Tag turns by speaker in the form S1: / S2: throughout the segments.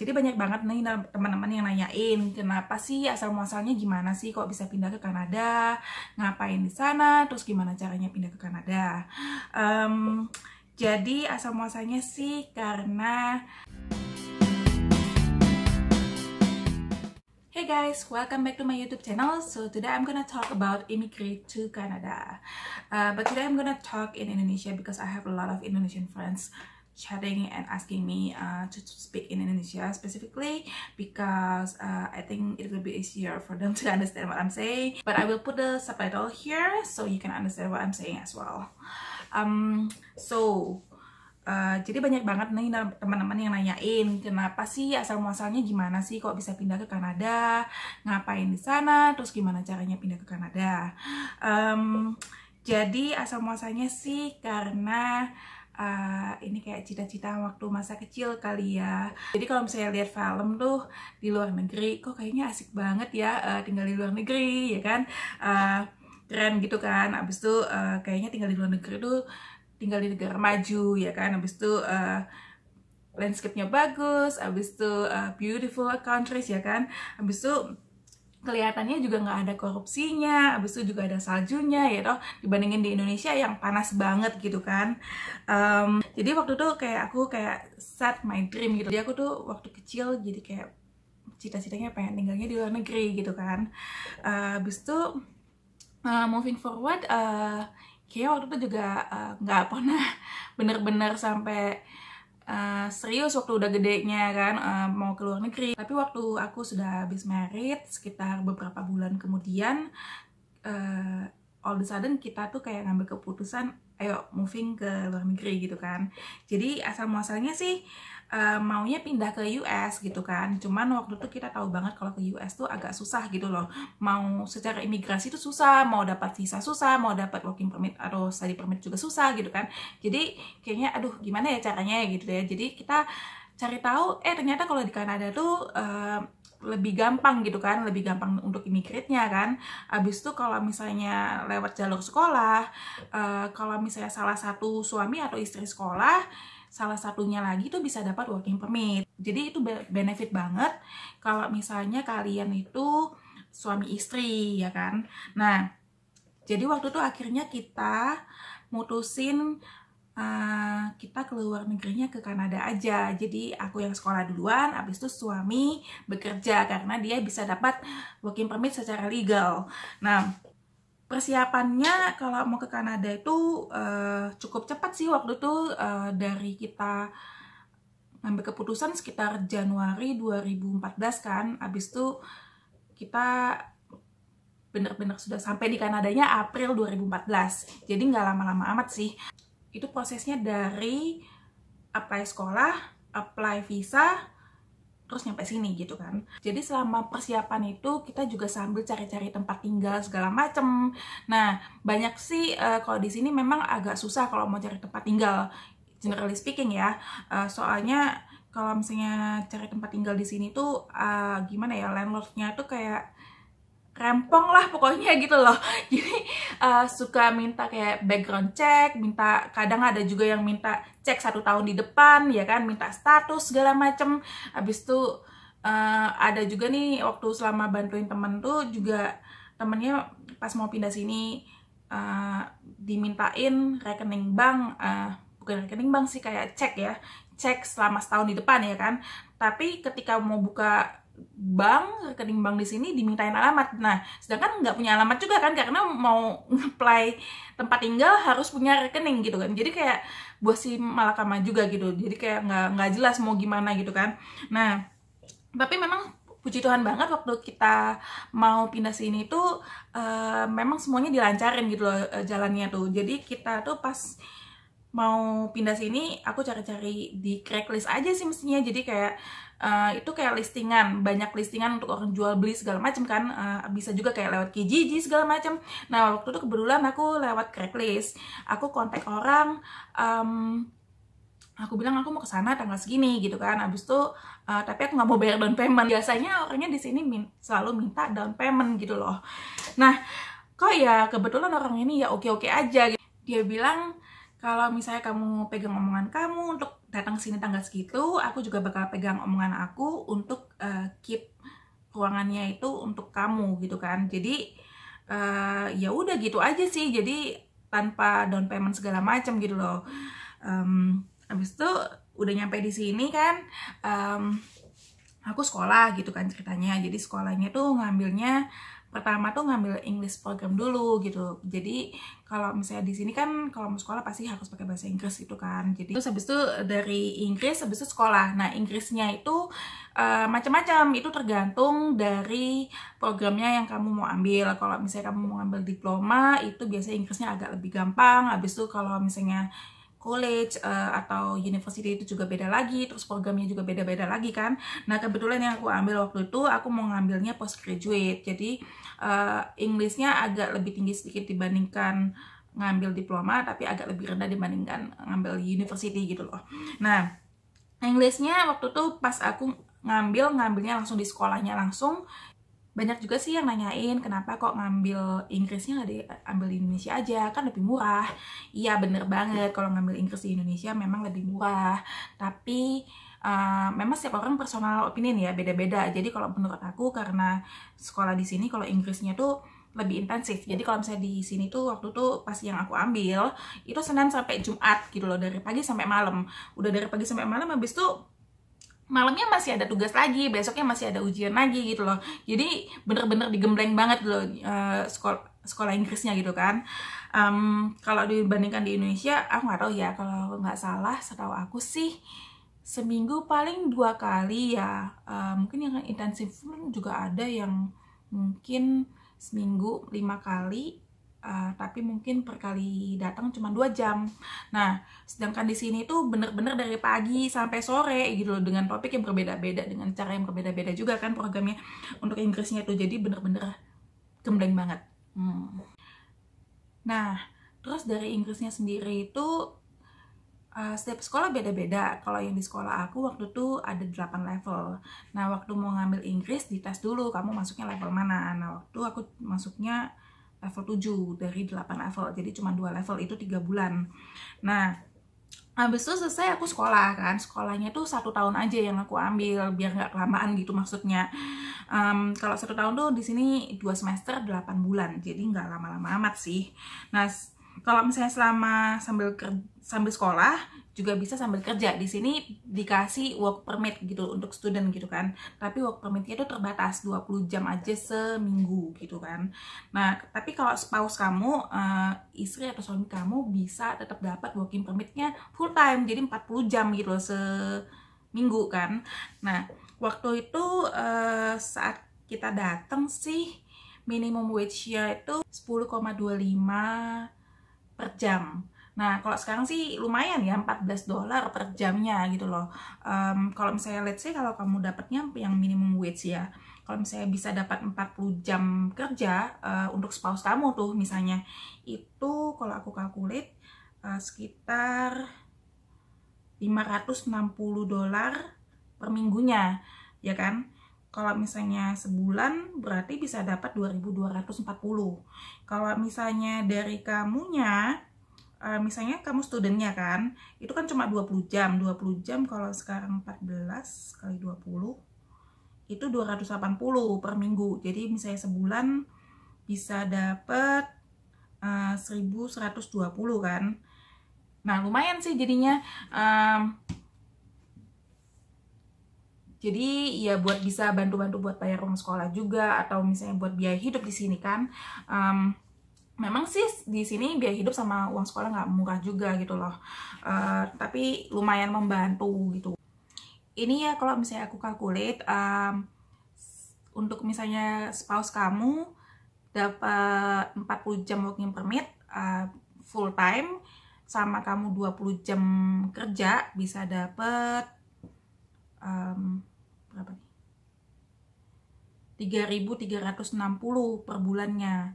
S1: jadi banyak banget nih teman-teman yang nanyain kenapa sih asal muasalnya gimana sih kok bisa pindah ke Kanada, ngapain di sana, terus gimana caranya pindah ke Kanada. Um, jadi asal muasalnya sih karena Hey guys, welcome back to my YouTube channel. So today I'm gonna talk about immigrate to Canada. Uh, but today I'm gonna talk in Indonesia because I have a lot of Indonesian friends chatting and asking me uh, to, to, speak in Indonesia specifically because uh, I think it will be easier for them to understand what I'm saying. But I will put the subtitle here so you can understand what I'm saying as well. Um, so Uh, jadi banyak banget nih teman-teman yang nanyain kenapa sih asal muasalnya gimana sih kok bisa pindah ke Kanada, ngapain di sana, terus gimana caranya pindah ke Kanada. Um, jadi asal muasalnya sih karena uh, ini kayak cita-cita waktu masa kecil kali ya. Jadi kalau misalnya lihat film tuh di luar negeri, kok kayaknya asik banget ya uh, tinggal di luar negeri ya kan. Uh, keren gitu kan. Abis itu uh, kayaknya tinggal di luar negeri tuh tinggal di negara maju ya kan. Abis itu uh, landscape-nya bagus, abis itu uh, beautiful countries ya kan. Abis itu kelihatannya juga nggak ada korupsinya, abis itu juga ada saljunya ya toh dibandingin di Indonesia yang panas banget gitu kan. Um, jadi waktu itu kayak aku kayak set my dream gitu. Jadi aku tuh waktu kecil jadi kayak cita-citanya pengen tinggalnya di luar negeri gitu kan. Uh, abis itu uh, moving forward, uh, kayak waktu itu juga nggak uh, pernah bener-bener sampai uh, serius waktu udah gedenya kan uh, mau ke luar negeri. Tapi waktu aku sudah habis merit sekitar beberapa bulan kemudian uh, all a sudden kita tuh kayak ngambil keputusan ayo moving ke luar negeri gitu kan. Jadi asal muasalnya sih uh, maunya pindah ke US gitu kan. Cuman waktu itu kita tahu banget kalau ke US tuh agak susah gitu loh. Mau secara imigrasi itu susah mau dapat visa susah mau dapat working permit atau study permit juga susah gitu kan. Jadi kayaknya aduh gimana ya caranya ya gitu ya. Jadi kita cari tahu eh ternyata kalau di Kanada tuh uh, lebih gampang gitu kan, lebih gampang untuk imigratnya kan. Abis itu kalau misalnya lewat jalur sekolah, uh, kalau misalnya salah satu suami atau istri sekolah, salah satunya lagi tuh bisa dapat working permit. Jadi itu benefit banget kalau misalnya kalian itu suami istri ya kan. Nah, jadi waktu itu akhirnya kita mutusin uh, kita keluar negerinya ke Kanada aja. Jadi aku yang sekolah duluan, abis itu suami bekerja karena dia bisa dapat working permit secara legal. Nah, persiapannya kalau mau ke Kanada itu uh, cukup cepat sih waktu itu uh, dari kita ngambil keputusan sekitar Januari 2014 kan. Abis itu kita benar-benar sudah sampai di Kanadanya April 2014 jadi nggak lama-lama amat sih. Itu prosesnya dari apply sekolah apply visa terus nyampe sini gitu kan. Jadi selama persiapan itu kita juga sambil cari-cari tempat tinggal segala macem. Nah banyak sih uh, kalau di sini memang agak susah kalau mau cari tempat tinggal generally speaking ya. Uh, soalnya kalau misalnya cari tempat tinggal di sini tuh uh, gimana ya landlordnya tuh kayak rempong lah pokoknya gitu loh. Jadi uh, suka minta kayak background check minta kadang ada juga yang minta cek satu tahun di depan ya kan minta status segala macem. Habis itu uh, ada juga nih waktu selama bantuin temen tuh juga temennya pas mau pindah sini uh, dimintain rekening bank uh, bukan rekening bank sih kayak cek ya cek selama setahun di depan ya kan. Tapi ketika mau buka bank rekening bank di sini dimintain alamat. Nah sedangkan nggak punya alamat juga kan karena mau apply tempat tinggal harus punya rekening gitu kan. Jadi kayak buat si malakama juga gitu. Jadi kayak nggak nggak jelas mau gimana gitu kan. Nah tapi memang puji Tuhan banget waktu kita mau pindah sini tuh uh, memang semuanya dilancarin gitu loh uh, jalannya tuh. Jadi kita tuh pas mau pindah sini aku cari-cari di Craigslist aja sih mestinya. Jadi kayak uh, itu kayak listingan banyak listingan untuk orang jual beli segala macam kan. Uh, bisa juga kayak lewat Kijiji segala macam nah waktu itu kebetulan aku lewat Craigslist. Aku kontak orang um, aku bilang aku mau ke sana tanggal segini gitu kan. Abis itu uh, tapi aku nggak mau bayar down payment. Biasanya orangnya di sini min selalu minta down payment gitu loh. Nah kok ya kebetulan orang ini ya oke oke aja gitu. dia bilang kalau misalnya kamu pegang omongan kamu untuk datang sini tanggal segitu aku juga bakal pegang omongan aku untuk uh, keep ruangannya itu untuk kamu gitu kan. Jadi uh, ya udah gitu aja sih. Jadi tanpa down payment segala macam gitu loh. Um, habis itu udah nyampe di sini kan um, aku sekolah gitu kan ceritanya. Jadi sekolahnya tuh ngambilnya pertama tuh ngambil English program dulu gitu. Jadi kalau misalnya di sini kan kalau mau sekolah pasti harus pakai bahasa Inggris gitu kan. Jadi terus habis itu dari Inggris habis itu sekolah. Nah Inggrisnya itu uh, macam-macam. Itu tergantung dari programnya yang kamu mau ambil. Kalau misalnya kamu mau ambil diploma itu biasanya Inggrisnya agak lebih gampang. Habis itu kalau misalnya college uh, atau university itu juga beda lagi, terus programnya juga beda-beda lagi kan. Nah kebetulan yang aku ambil waktu itu aku mau ngambilnya postgraduate, jadi uh, Englishnya agak lebih tinggi sedikit dibandingkan ngambil diploma, tapi agak lebih rendah dibandingkan ngambil university gitu loh. Nah Englishnya waktu itu pas aku ngambil ngambilnya langsung di sekolahnya langsung banyak juga sih yang nanyain kenapa kok ngambil Inggrisnya nggak diambil di Indonesia aja? Kan lebih murah. Iya bener banget. Kalau ngambil Inggris di Indonesia memang lebih murah. Tapi uh, memang setiap orang personal opinion ya beda-beda. Jadi kalau menurut aku karena sekolah di sini kalau Inggrisnya tuh lebih intensif. Jadi kalau misalnya di sini tuh waktu tuh pas yang aku ambil itu Senin sampai Jumat gitu loh. Dari pagi sampai malam. Udah dari pagi sampai malam habis tuh malamnya masih ada tugas lagi, besoknya masih ada ujian lagi gitu loh. Jadi bener-bener digembleng banget loh uh, sekolah sekolah Inggrisnya gitu kan. Um, kalau dibandingkan di Indonesia, aku nggak tahu ya. Kalau nggak salah, setahu aku sih seminggu paling dua kali ya. Uh, mungkin yang intensif juga ada yang mungkin seminggu lima kali Uh, tapi mungkin per kali datang cuma dua jam. Nah, sedangkan di sini tuh bener-bener dari pagi sampai sore gitu loh dengan topik yang berbeda-beda, dengan cara yang berbeda-beda juga kan programnya untuk Inggrisnya tuh jadi bener-bener gembleng banget. Hmm. Nah, terus dari Inggrisnya sendiri itu uh, setiap sekolah beda-beda. Kalau yang di sekolah aku waktu itu ada 8 level. Nah, waktu mau ngambil Inggris dites dulu kamu masuknya level mana. Nah, waktu aku masuknya level 7 dari 8 level. Jadi cuma dua level itu tiga bulan. Nah habis itu selesai aku sekolah kan. Sekolahnya tuh satu tahun aja yang aku ambil biar nggak kelamaan gitu maksudnya. Um, kalau satu tahun tuh di sini dua semester 8 bulan. Jadi nggak lama-lama amat sih. Nah kalau misalnya selama sambil sambil sekolah juga bisa sambil kerja. Di sini dikasih work permit gitu untuk student gitu kan. Tapi work permitnya itu terbatas 20 jam aja seminggu gitu kan. Nah, tapi kalau spouse kamu, uh, istri atau suami kamu bisa tetap dapat working permitnya full time. Jadi 40 jam gitu loh seminggu kan. Nah, waktu itu uh, saat kita datang sih minimum wage-nya itu 10,25 per jam Nah, kalau sekarang sih lumayan ya 14 dolar per jamnya gitu loh. Um, kalau misalnya let's say kalau kamu dapatnya yang minimum wage ya. Kalau misalnya bisa dapat 40 jam kerja uh, untuk spouse kamu tuh misalnya itu kalau aku kalkulate uh, sekitar 560 dolar per minggunya ya kan kalau misalnya sebulan berarti bisa dapat 2240 kalau misalnya dari kamunya uh, misalnya kamu studentnya kan itu kan cuma 20 jam. 20 jam kalau sekarang 14 kali 20 itu 280 per minggu. Jadi misalnya sebulan bisa dapat uh, 1120 kan. Nah lumayan sih jadinya. Um, jadi ya buat bisa bantu-bantu buat bayar uang sekolah juga atau misalnya buat biaya hidup di sini kan um, memang sih di sini biaya hidup sama uang sekolah nggak murah juga gitu loh. Uh, tapi lumayan membantu gitu. Ini ya kalau misalnya aku calculate um, untuk misalnya spouse kamu dapat 40 jam working permit uh, full time sama kamu 20 jam kerja bisa dapat um, berapa nih? 3360 per bulannya.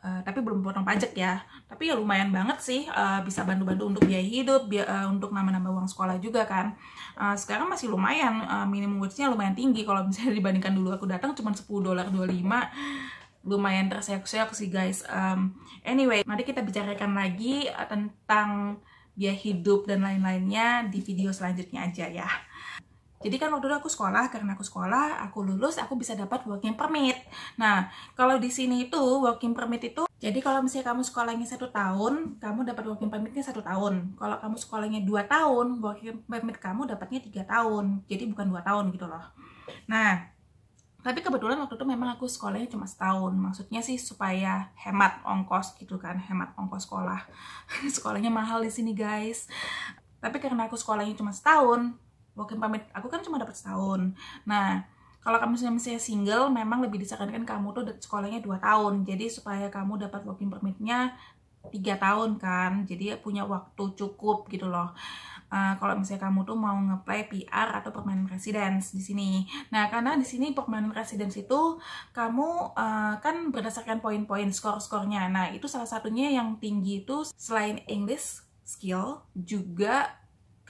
S1: Uh, tapi belum potong pajak ya. Tapi ya lumayan banget sih uh, bisa bantu-bantu untuk biaya hidup biaya, uh, untuk nambah-nambah uang sekolah juga kan. Uh, sekarang masih lumayan uh, minimum wage-nya lumayan tinggi. Kalau misalnya dibandingkan dulu aku datang cuma 10 dolar 25 lumayan terseok-seok sih guys. Um, anyway mari kita bicarakan lagi tentang biaya hidup dan lain-lainnya di video selanjutnya aja ya jadi kan waktu itu aku sekolah, karena aku sekolah, aku lulus, aku bisa dapat working permit. Nah, kalau di sini itu working permit itu, jadi kalau misalnya kamu sekolahnya satu tahun, kamu dapat working permitnya satu tahun. Kalau kamu sekolahnya dua tahun, working permit kamu dapatnya tiga tahun. Jadi bukan dua tahun gitu loh. Nah, tapi kebetulan waktu itu memang aku sekolahnya cuma setahun. Maksudnya sih supaya hemat ongkos gitu kan, hemat ongkos sekolah. Sekolahnya mahal di sini guys. Tapi karena aku sekolahnya cuma setahun, working permit aku kan cuma dapat setahun. Nah kalau kamu misalnya single memang lebih disarankan kamu tuh sekolahnya 2 tahun. Jadi supaya kamu dapat working permitnya tiga tahun kan. Jadi punya waktu cukup gitu loh. Uh, kalau misalnya kamu tuh mau ngeplay PR atau permanent residence di sini. Nah, karena di sini permanent residence itu kamu uh, kan berdasarkan poin-poin skor-skornya. Nah, itu salah satunya yang tinggi itu selain English skill juga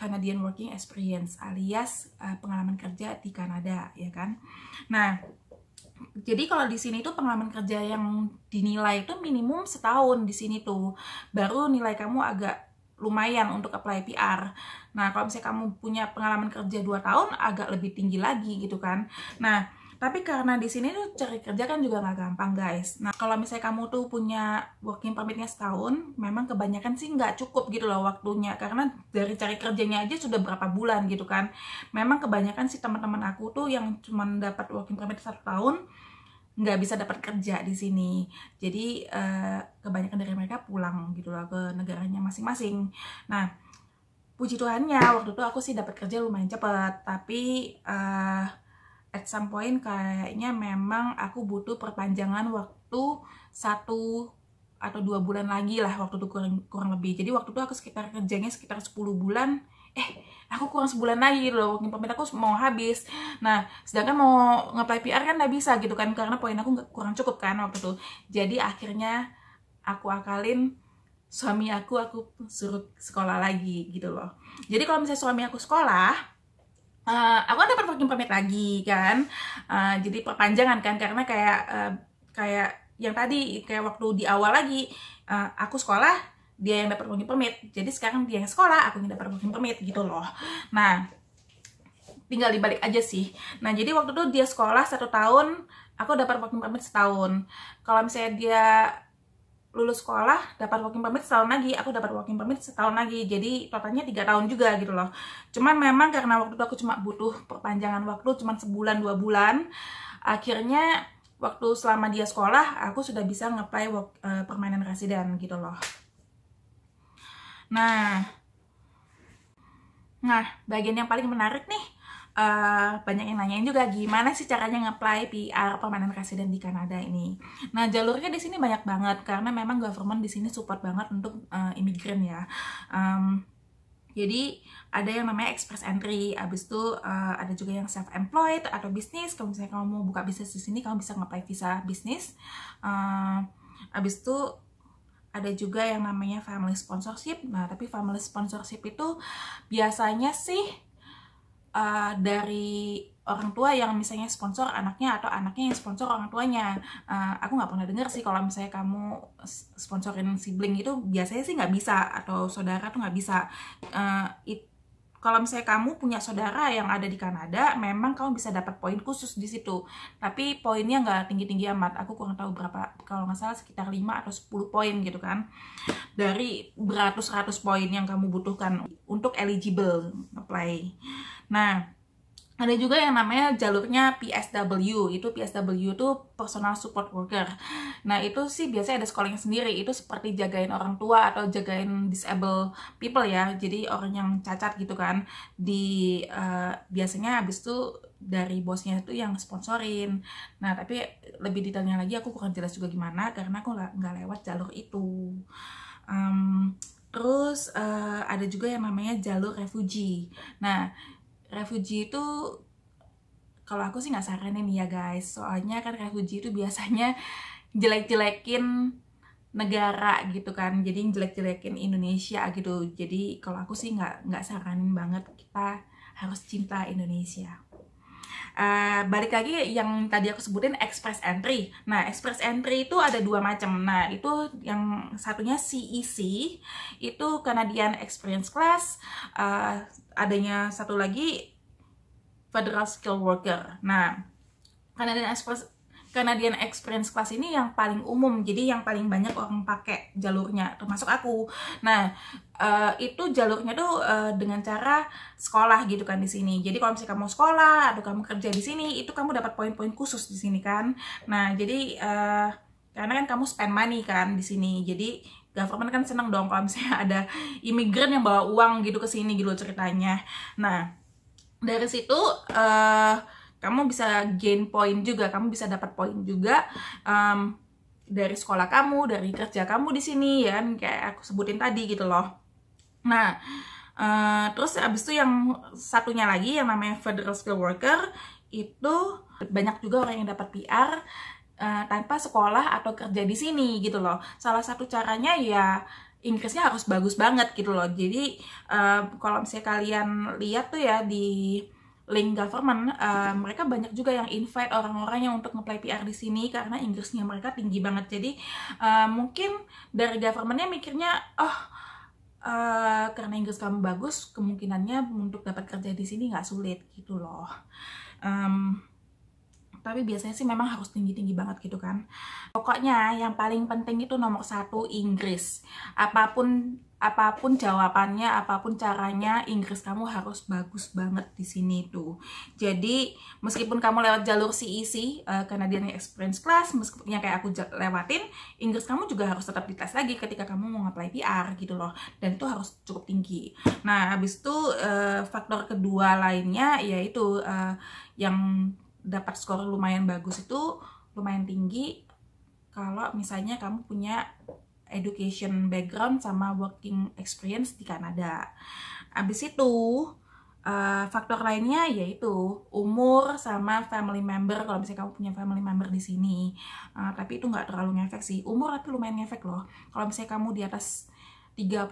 S1: Canadian Working Experience alias uh, pengalaman kerja di Kanada ya kan. Nah, jadi kalau di sini tuh pengalaman kerja yang dinilai itu minimum setahun di sini tuh. Baru nilai kamu agak lumayan untuk apply PR. Nah, kalau misalnya kamu punya pengalaman kerja 2 tahun agak lebih tinggi lagi gitu kan. Nah, tapi karena di sini tuh cari kerja kan juga nggak gampang guys. Nah kalau misalnya kamu tuh punya working permitnya setahun, memang kebanyakan sih nggak cukup gitu loh waktunya. Karena dari cari kerjanya aja sudah berapa bulan gitu kan. Memang kebanyakan sih teman-teman aku tuh yang cuma dapat working permit satu tahun, nggak bisa dapat kerja di sini. Jadi uh, kebanyakan dari mereka pulang gitu loh ke negaranya masing-masing. Nah puji Tuhannya waktu itu aku sih dapat kerja lumayan cepat, tapi uh, at some point kayaknya memang aku butuh perpanjangan waktu satu atau dua bulan lagi lah waktu itu kurang, kurang lebih. Jadi waktu itu aku sekitar kerjanya sekitar 10 bulan. Eh aku kurang sebulan lagi loh. Working permit aku mau habis. Nah sedangkan mau ngeplay PR kan nggak bisa gitu kan karena poin aku kurang cukup kan waktu itu. Jadi akhirnya aku akalin suami aku aku suruh sekolah lagi gitu loh. Jadi kalau misalnya suami aku sekolah uh, aku kan dapat working permit lagi kan? Uh, jadi perpanjangan kan karena kayak uh, kayak yang tadi kayak waktu di awal lagi uh, aku sekolah dia yang dapat working permit. Jadi sekarang dia yang sekolah aku yang dapat working permit gitu loh. Nah tinggal dibalik aja sih. Nah jadi waktu itu dia sekolah satu tahun aku dapat working permit setahun. Kalau misalnya dia lulus sekolah dapat working permit setahun lagi aku dapat working permit setahun lagi. Jadi totalnya tiga tahun juga gitu loh. Cuman memang karena waktu itu aku cuma butuh perpanjangan waktu cuma sebulan dua bulan akhirnya waktu selama dia sekolah aku sudah bisa ngeplay work, uh, permainan residen gitu loh. Nah nah bagian yang paling menarik nih uh, banyak yang nanyain juga gimana sih caranya nge-apply PR permanent resident di Kanada ini. Nah, jalurnya di sini banyak banget karena memang government di sini support banget untuk uh, imigran ya. Um, jadi ada yang namanya express entry, abis itu uh, ada juga yang self employed atau bisnis. Kalau misalnya kamu mau buka bisnis di sini, kamu bisa nge-apply visa bisnis. Uh, abis itu ada juga yang namanya family sponsorship. Nah, tapi family sponsorship itu biasanya sih uh, dari orang tua yang misalnya sponsor anaknya atau anaknya yang sponsor orang tuanya uh, aku nggak pernah dengar sih kalau misalnya kamu sponsorin sibling itu biasanya sih nggak bisa atau saudara tuh nggak bisa uh, it, kalau misalnya kamu punya saudara yang ada di Kanada, memang kamu bisa dapat poin khusus di situ. Tapi poinnya nggak tinggi-tinggi amat. Aku kurang tahu berapa, kalau nggak salah sekitar 5 atau 10 poin gitu kan. Dari beratus-ratus poin yang kamu butuhkan untuk eligible apply. Nah, ada juga yang namanya jalurnya PSW itu PSW itu personal support worker. Nah itu sih biasanya ada sekolahnya sendiri. Itu seperti jagain orang tua atau jagain disable people ya. Jadi orang yang cacat gitu kan. Di uh, biasanya habis itu dari bosnya itu yang sponsorin. Nah tapi lebih detailnya lagi aku kurang jelas juga gimana karena aku nggak lewat jalur itu. Um, terus uh, ada juga yang namanya jalur refugee. Nah refugee itu kalau aku sih nggak saranin ya guys. Soalnya kan refugee itu biasanya jelek-jelekin negara gitu kan. Jadi jelek-jelekin Indonesia gitu. Jadi kalau aku sih nggak nggak saranin banget kita harus cinta Indonesia uh, balik lagi yang tadi aku sebutin express entry. Nah express entry itu ada dua macam. Nah itu yang satunya CEC itu Canadian Experience Class. Uh, adanya satu lagi Federal Skill Worker. Nah Canadian Express Canadian Experience Class ini yang paling umum, jadi yang paling banyak orang pakai jalurnya, termasuk aku. Nah, uh, itu jalurnya tuh uh, dengan cara sekolah gitu kan di sini. Jadi kalau misalnya kamu sekolah atau kamu kerja di sini, itu kamu dapat poin-poin khusus di sini kan. Nah, jadi uh, karena kan kamu spend money kan di sini, jadi government kan seneng dong kalau misalnya ada imigran yang bawa uang gitu ke sini gitu ceritanya. Nah, dari situ. Uh, kamu bisa gain point juga kamu bisa dapat poin juga um, dari sekolah kamu dari kerja kamu di sini ya kayak aku sebutin tadi gitu loh. Nah uh, terus abis itu yang satunya lagi yang namanya federal skill worker itu banyak juga orang yang dapat PR uh, tanpa sekolah atau kerja di sini gitu loh. Salah satu caranya ya Inggrisnya harus bagus banget gitu loh. Jadi uh, kalau misalnya kalian lihat tuh ya di link government, uh, mereka banyak juga yang invite orang-orang yang untuk ngeplay PR di sini karena Inggrisnya mereka tinggi banget. Jadi uh, mungkin dari governmentnya mikirnya, oh uh, karena Inggris kamu bagus, kemungkinannya untuk dapat kerja di sini nggak sulit gitu loh. Um, tapi biasanya sih memang harus tinggi-tinggi banget gitu kan pokoknya yang paling penting itu nomor satu Inggris apa pun apa pun jawabannya, apa pun caranya, Inggris kamu harus bagus banget di sini tuh. Jadi meskipun kamu lewat jalur CEC, uh, Canadian Experience Class, meskipun kayak aku lewatin, Inggris kamu juga harus tetap dites lagi ketika kamu mau apply PR gitu loh. Dan itu harus cukup tinggi. Nah habis itu uh, faktor kedua lainnya yaitu uh, yang dapat skor lumayan bagus itu lumayan tinggi kalau misalnya kamu punya education background sama working experience di Kanada. Abis itu uh, faktor lainnya yaitu umur sama family member kalau misalnya kamu punya family member di sini. Uh, tapi itu nggak terlalu ngefek sih. Umur tapi lumayan ngefek loh. Kalau misalnya kamu di atas 30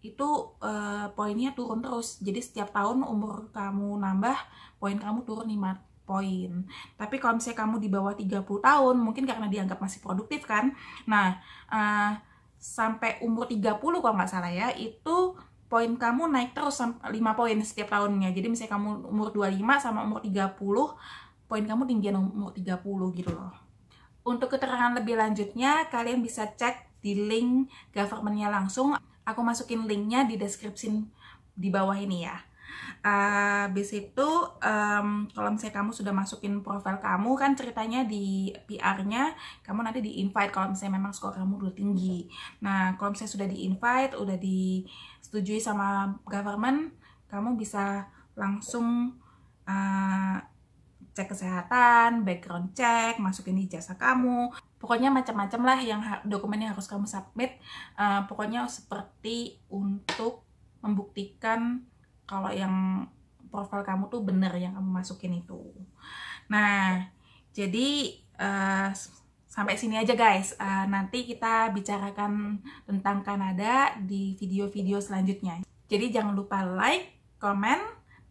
S1: itu uh, poinnya turun terus. Jadi setiap tahun umur kamu nambah, poin kamu turun 5 poin. Tapi kalau misalnya kamu di bawah 30 tahun, mungkin karena dianggap masih produktif kan. Nah, uh, sampai umur 30 kalau nggak salah ya, itu poin kamu naik terus 5 poin setiap tahunnya. Jadi misalnya kamu umur 25 sama umur 30, poin kamu tinggian umur 30 gitu loh. Untuk keterangan lebih lanjutnya, kalian bisa cek di link governmentnya langsung. Aku masukin linknya di deskripsi di bawah ini ya. Uh, itu um, kalau misalnya kamu sudah masukin profil kamu kan ceritanya di PR-nya kamu nanti di invite kalau misalnya memang skor kamu udah tinggi. Nah kalau misalnya sudah di invite, udah disetujui sama government, kamu bisa langsung uh, cek kesehatan, background check, masukin ijazah kamu, pokoknya macam-macam lah yang dokumen yang harus kamu submit. Uh, pokoknya seperti untuk membuktikan kalau yang profil kamu tuh bener yang kamu masukin itu. Nah, jadi uh, sampai sini aja guys. Uh, nanti kita bicarakan tentang Kanada di video-video selanjutnya. Jadi jangan lupa like, comment,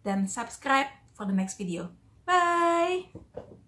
S1: dan subscribe for the next video. Bye!